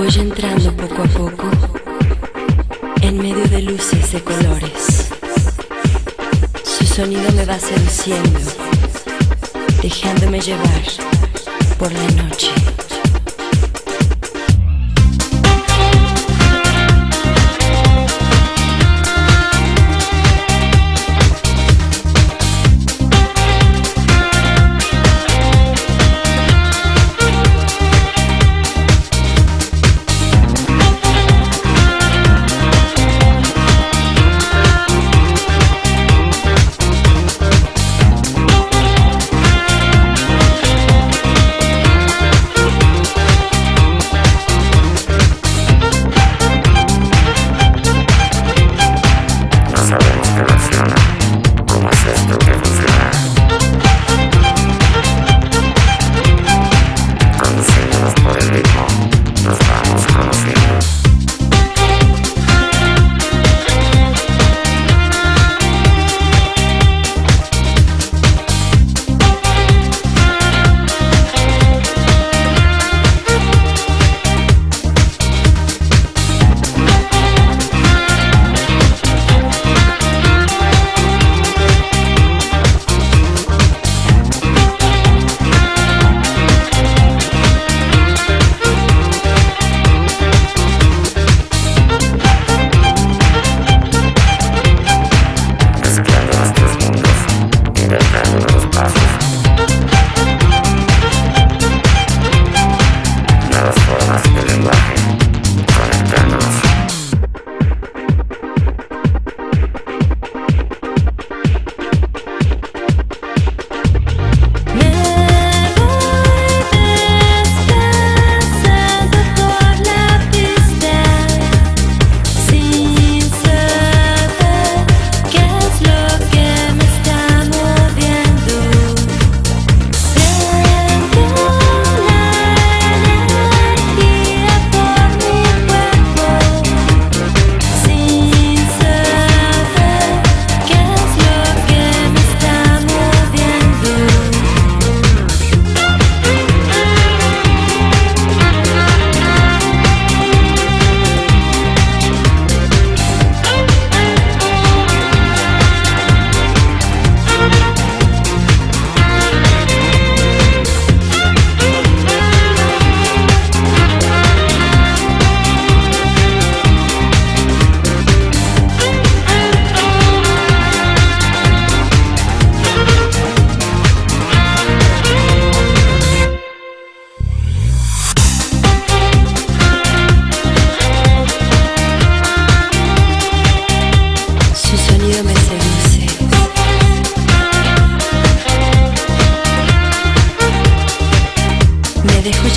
Voy entrando poco a poco en medio de luces de colores. Su sonido me va seduciendo, dejándome llevar por la noche.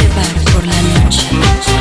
Conduciéndonos por